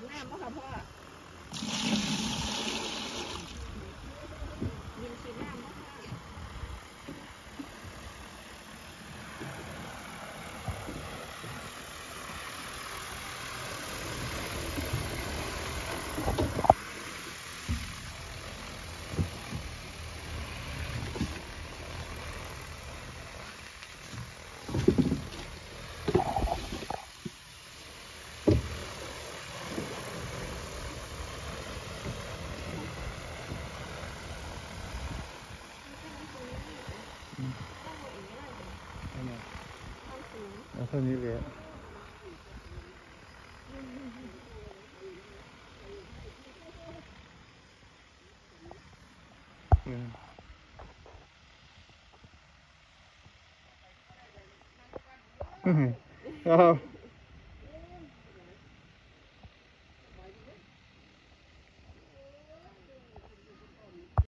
ดื่มน้ำป่ะคะพ่อ A família. Hum. Uhum. uhum.